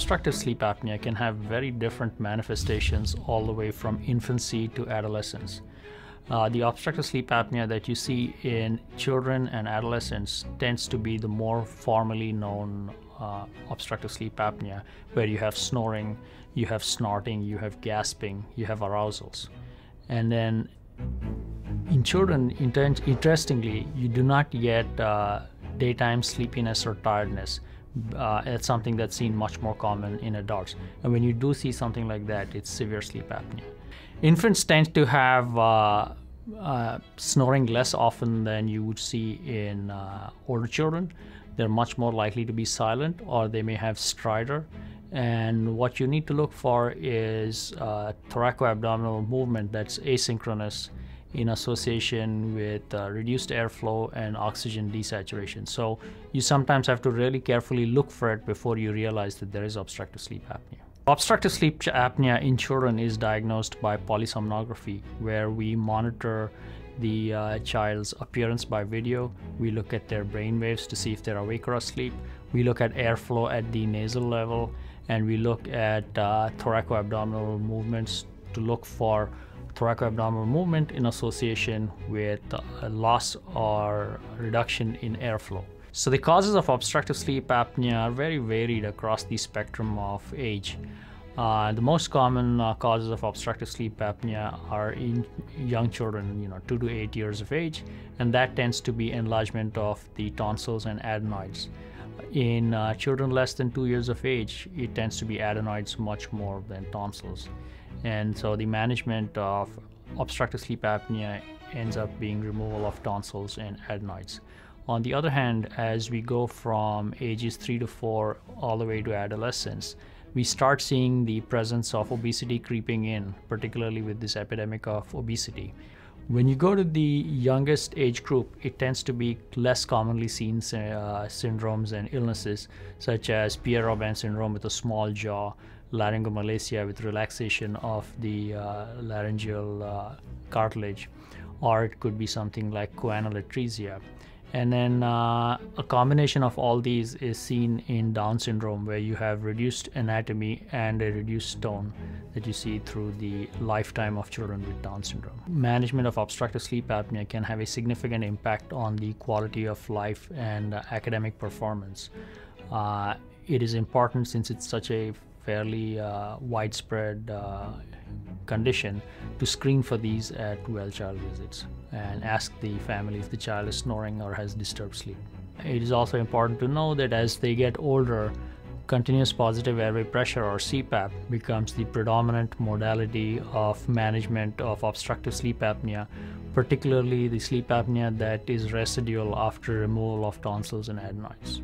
obstructive sleep apnea can have very different manifestations all the way from infancy to adolescence. Uh, the obstructive sleep apnea that you see in children and adolescents tends to be the more formally known uh, obstructive sleep apnea, where you have snoring, you have snorting, you have gasping, you have arousals. And then in children, interestingly, you do not get uh, daytime sleepiness or tiredness. Uh, it's something that's seen much more common in adults. And when you do see something like that, it's severe sleep apnea. Infants tend to have uh, uh, snoring less often than you would see in uh, older children. They're much more likely to be silent, or they may have stridor. And what you need to look for is uh, thoracoabdominal movement that's asynchronous in association with uh, reduced airflow and oxygen desaturation. So you sometimes have to really carefully look for it before you realize that there is obstructive sleep apnea. Obstructive sleep apnea in children is diagnosed by polysomnography, where we monitor the uh, child's appearance by video. We look at their brain waves to see if they're awake or asleep. We look at airflow at the nasal level, and we look at uh, thoracoabdominal movements to look for thoracoabdominal movement in association with loss or reduction in airflow. So the causes of obstructive sleep apnea are very varied across the spectrum of age. Uh, the most common uh, causes of obstructive sleep apnea are in young children, you know, two to eight years of age, and that tends to be enlargement of the tonsils and adenoids. In uh, children less than two years of age, it tends to be adenoids much more than tonsils. And so the management of obstructive sleep apnea ends up being removal of tonsils and adenoids. On the other hand, as we go from ages 3 to 4 all the way to adolescence, we start seeing the presence of obesity creeping in, particularly with this epidemic of obesity. When you go to the youngest age group, it tends to be less commonly seen uh, syndromes and illnesses, such as Pierre Robin syndrome with a small jaw, laryngomalacia with relaxation of the uh, laryngeal uh, cartilage, or it could be something like choanal And then uh, a combination of all these is seen in Down syndrome, where you have reduced anatomy and a reduced tone that you see through the lifetime of children with Down syndrome. Management of obstructive sleep apnea can have a significant impact on the quality of life and uh, academic performance. Uh, it is important since it's such a fairly uh, widespread uh, condition to screen for these at well child visits and ask the family if the child is snoring or has disturbed sleep. It is also important to know that as they get older, continuous positive airway pressure or CPAP becomes the predominant modality of management of obstructive sleep apnea, particularly the sleep apnea that is residual after removal of tonsils and adenoids.